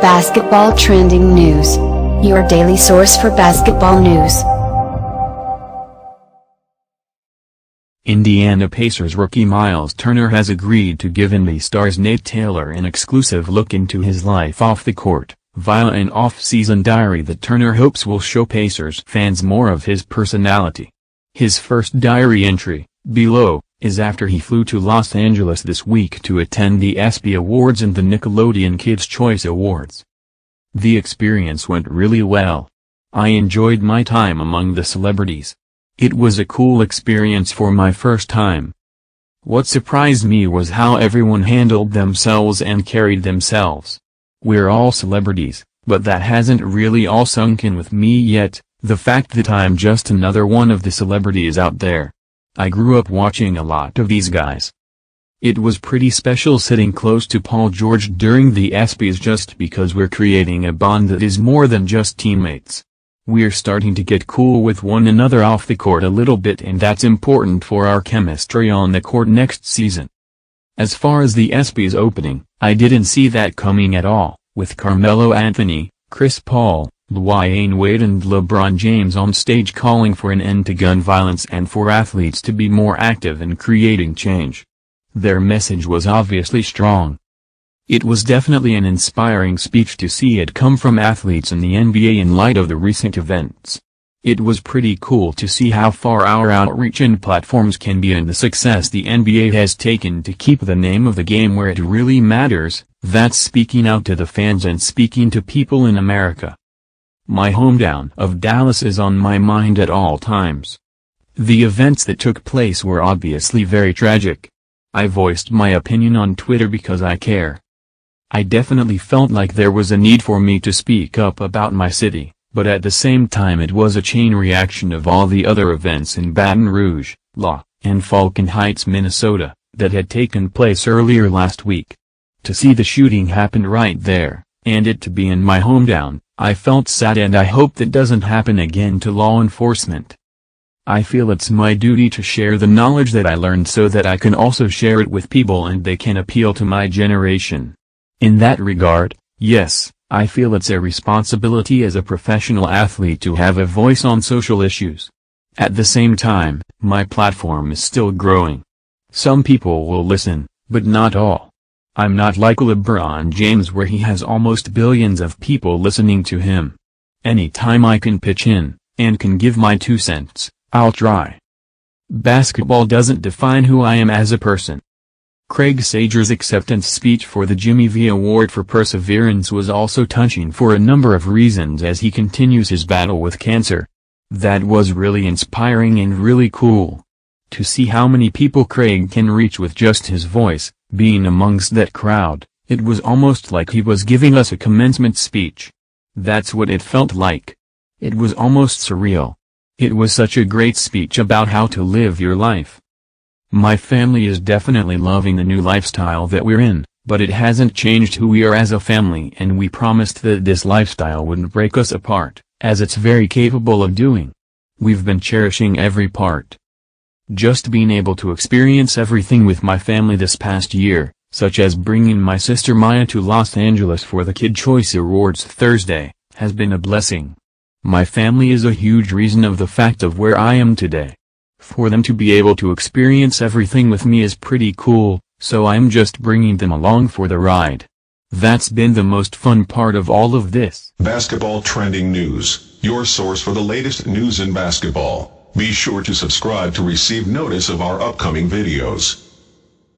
Basketball trending news. Your daily source for basketball news. Indiana Pacers rookie Myles Turner has agreed to give NBA Star's Nate Taylor an exclusive look into his life off the court, via an off-season diary that Turner hopes will show Pacers fans more of his personality. His first diary entry, below, is after he flew to Los Angeles this week to attend the ESPY Awards and the Nickelodeon Kids' Choice Awards. The experience went really well. I enjoyed my time among the celebrities. It was a cool experience for my first time. What surprised me was how everyone handled themselves and carried themselves. We're all celebrities, but that hasn't really all sunk in with me yet, the fact that I'm just another one of the celebrities out there. I grew up watching a lot of these guys. It was pretty special sitting close to Paul George during the ESPYs just because we're creating a bond that is more than just teammates. We're starting to get cool with one another off the court a little bit and that's important for our chemistry on the court next season. As far as the ESPYs opening, I didn't see that coming at all, with Carmelo Anthony, Chris Paul, Dwyane Wade and LeBron James on stage calling for an end to gun violence and for athletes to be more active in creating change. Their message was obviously strong, it was definitely an inspiring speech to see it come from athletes in the NBA in light of the recent events. It was pretty cool to see how far our outreach and platforms can be and the success the NBA has taken to keep the name of the game where it really matters, that's speaking out to the fans and speaking to people in America. My hometown of Dallas is on my mind at all times. The events that took place were obviously very tragic. I voiced my opinion on Twitter because I care. I definitely felt like there was a need for me to speak up about my city, but at the same time it was a chain reaction of all the other events in Baton Rouge, La, and Falcon Heights, Minnesota, that had taken place earlier last week. To see the shooting happen right there, and it to be in my hometown, I felt sad and I hope that doesn't happen again to law enforcement. I feel it's my duty to share the knowledge that I learned so that I can also share it with people and they can appeal to my generation. In that regard, yes, I feel it's a responsibility as a professional athlete to have a voice on social issues. At the same time, my platform is still growing. Some people will listen, but not all. I'm not like LeBron James where he has almost billions of people listening to him. Anytime I can pitch in, and can give my two cents, I'll try. Basketball doesn't define who I am as a person. Craig Sager's acceptance speech for the Jimmy V Award for Perseverance was also touching for a number of reasons as he continues his battle with cancer. That was really inspiring and really cool. To see how many people Craig can reach with just his voice, being amongst that crowd, it was almost like he was giving us a commencement speech. That's what it felt like. It was almost surreal. It was such a great speech about how to live your life. My family is definitely loving the new lifestyle that we're in, but it hasn't changed who we are as a family and we promised that this lifestyle wouldn't break us apart, as it's very capable of doing. We've been cherishing every part. Just being able to experience everything with my family this past year, such as bringing my sister Maya to Los Angeles for the Kid Choice Awards Thursday, has been a blessing. My family is a huge reason of the fact of where I am today. For them to be able to experience everything with me is pretty cool, so I'm just bringing them along for the ride. That's been the most fun part of all of this. Basketball Trending News, your source for the latest news in basketball. Be sure to subscribe to receive notice of our upcoming videos.